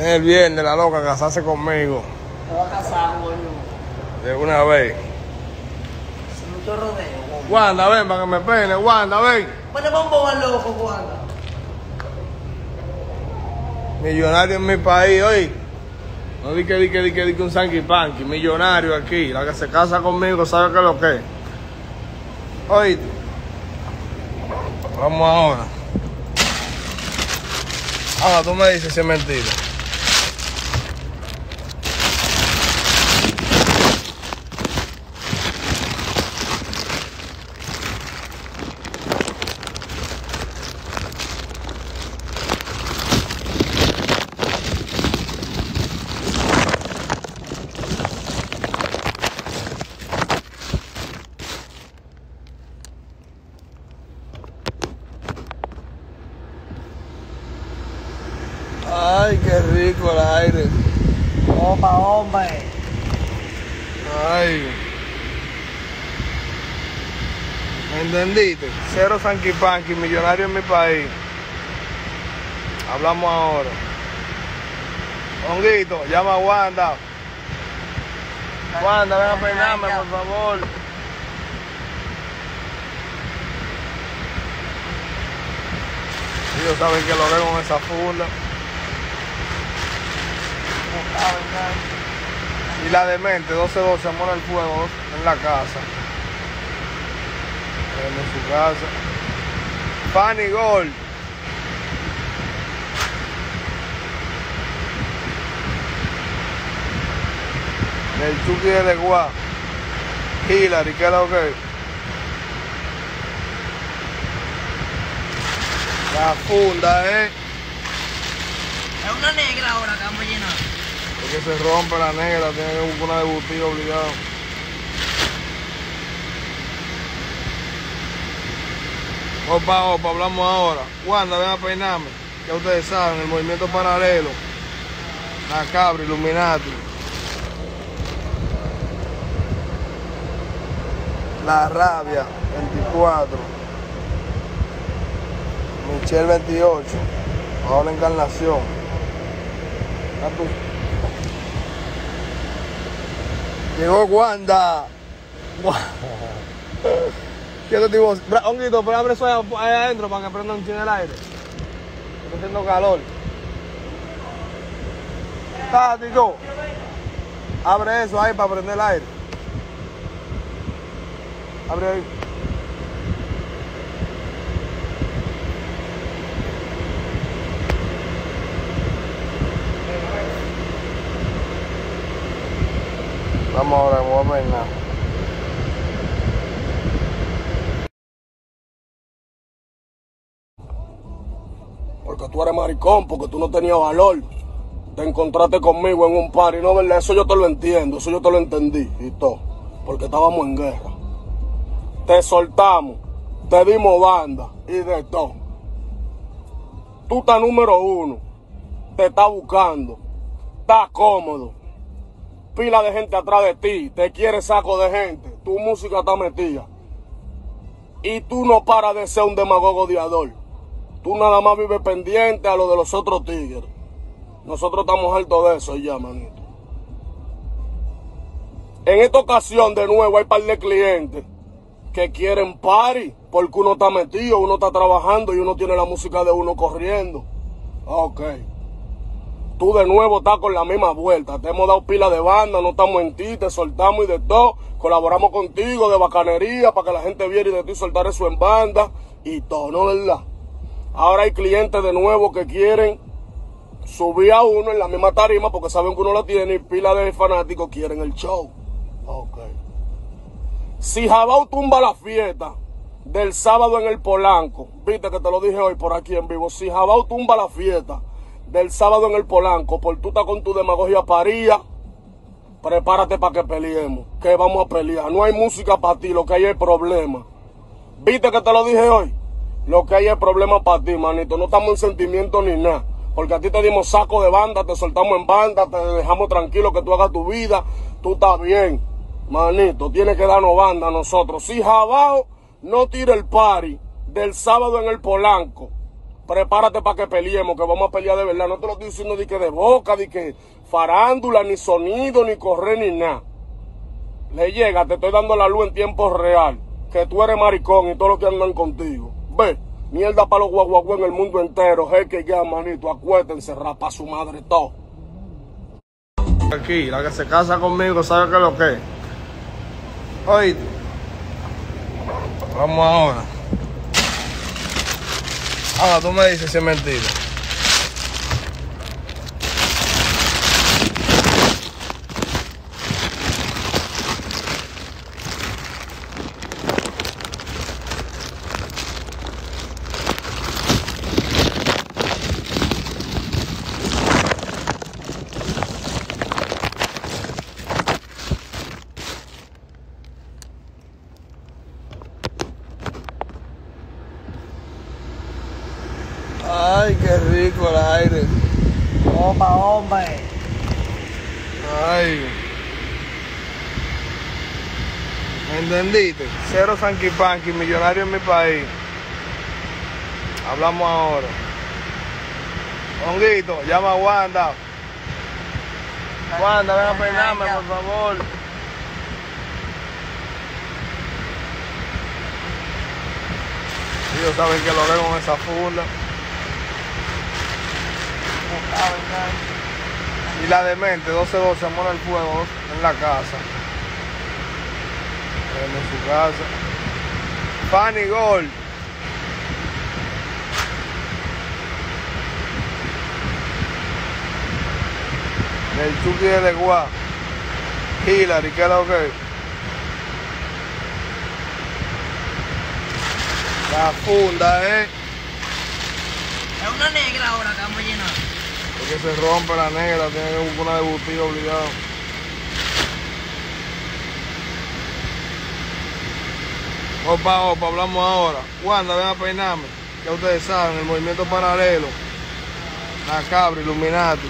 Viene el viernes la loca casarse conmigo. Te va a casar, coño. De una vez. Sin mucho rodeo. Wanda, ven para que me peine. Wanda, ven. Bueno, vamos a loco, Wanda. Millonario en mi país, oye. No di que di que di que di que un sanky panky. Millonario aquí. La que se casa conmigo sabe qué es lo que es. Oíste. Vamos ahora. Ahora tú me dices si es mentira. Ay, qué rico el aire. Opa, hombre. Ay. ¿Me entendiste? Cero sanky panky, millonario en mi país. Hablamos ahora. Honguito, llama a Wanda. Wanda, ven a peinarme, por favor. Ellos saben que lo veo con esa funda. Y la demente, 12-12, amor al fuego en la casa. En su casa. Fanny Gold. El Chucky de Leguá. Hillary, ¿qué es lo que? La funda, ¿eh? Es una negra ahora que vamos a llenar. Es que se rompe la negra, tiene que buscar una de butillo obligado. Opa, opa, hablamos ahora. Wanda, ven a peinarme. Ya ustedes saben, el movimiento paralelo. La cabra, Illuminati. La rabia, 24. Michelle 28. Ahora encarnación. Ah, tú. Llegó Wanda. ¿Qué te digo? Bra- Honguito, pero abre eso ahí, adentro para que prenda un chin el aire. Estoy haciendo calor. Tático. Abre eso ahí para prender el aire. Abre ahí. Vamos ahora, me voy a peinar. Porque tú eres maricón, porque tú no tenías valor. Te encontraste conmigo en un par y no, ¿verdad? Eso yo te lo entiendo, eso yo te lo entendí y todo. Porque estábamos en guerra. Te soltamos, te dimos banda y de todo. Tú estás número uno, te está buscando, estás cómodo. Pila de gente atrás de ti, te quiere saco de gente, tu música está metida. Y tú no paras de ser un demagogo odiador. Tú nada más vives pendiente a lo de los otros tigres. Nosotros estamos hartos de eso ya, manito. En esta ocasión, de nuevo, hay par de clientes que quieren party porque uno está metido, uno está trabajando y uno tiene la música de uno corriendo. Ok. Tú de nuevo estás con la misma vuelta. Te hemos dado pila de banda, no estamos en ti, te soltamos y de todo. Colaboramos contigo de bacanería para que la gente viera y de ti soltar eso en banda y todo, ¿no verdad? Ahora hay clientes de nuevo que quieren subir a uno en la misma tarima porque saben que uno lo tiene y pila de fanáticos quieren el show. Ok. Si Jabao tumba la fiesta del sábado en el Polanco, viste que te lo dije hoy por aquí en vivo, si Jabao tumba la fiesta del sábado en el Polanco, por tú estás con tu demagogia paría, prepárate para que peleemos, que vamos a pelear. No hay música para ti, lo que hay es problema. ¿Viste que te lo dije hoy? Lo que hay es problema para ti, manito. No estamos en sentimiento ni nada. Porque a ti te dimos saco de banda, te soltamos en banda, te dejamos tranquilo que tú hagas tu vida. Tú estás bien, manito. Tienes que darnos banda a nosotros. Si Jabao no tira el party del sábado en el Polanco, prepárate para que peleemos, que vamos a pelear de verdad. No te lo estoy diciendo de que de boca, de que farándula, ni sonido, ni correr, ni nada. Le llega, te estoy dando la luz en tiempo real. Que tú eres maricón y todos los que andan contigo. Ve, mierda para los guaguaguas en el mundo entero. Es que ya, manito, acuéstense, rapa su madre todo. Aquí, la que se casa conmigo sabe que es lo que es. Oíste. Vamos ahora. Ahora tú me dices si es mentira. Ay, qué rico el aire. Opa, hombre. Ay. ¿Entendiste? Cero sanquipanqui, millonario en mi país. Hablamos ahora. Honguito, llama a Wanda. Wanda, ven a peinarme, por favor. Ellos saben que lo veo con esa funda. Y la demente, 12-12, amor al fuego en la casa. En su casa. Fanny Gold. El Chucky de Leguá. Hillary, ¿qué es lo que? La funda, ¿eh? Es una negra ahora que vamos a llenar. Porque se rompe la negra, tiene que buscar una de butillo obligado. Opa, opa, hablamos ahora. Wanda, ven a peinarme. Ya ustedes saben, el movimiento paralelo. La cabra, Illuminati.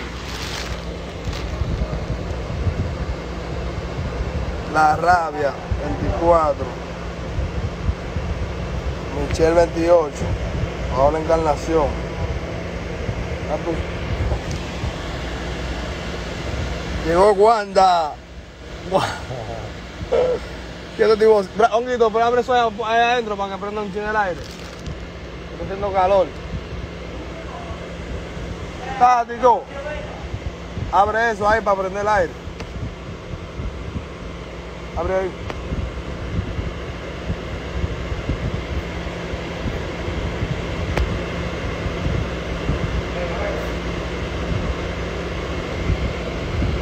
La rabia, 24. Michelle, 28. Ahora encarnación. Ya tú- Llegó Wanda. ¿Qué te Honguito, pero abre eso ahí adentro para que prenda un chin el aire. Estoy haciendo calor. Tático. Abre eso ahí para prender el aire. Abre ahí.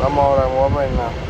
Vamos ahora, me voy a peinar.